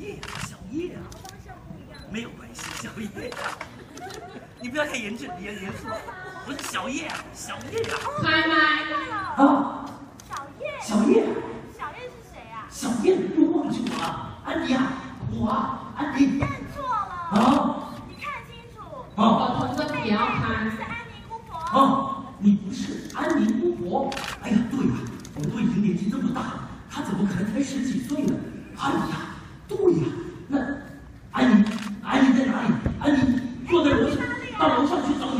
叶啊，小叶啊。没有关系，小叶啊，你不要太严谨严严肃，我是小叶啊，小叶啊，开麦。对了，啊，小叶，小叶，小叶是谁啊？小叶，你又忘记我了，安迪啊，我啊，安迪认错了。啊你看清楚，啊我同灯也要看是。安妮姑婆。啊，你不是安妮姑婆？哎呀，对呀，我都已经年纪这么大了，她怎么可能才十几岁呢？到楼上去找你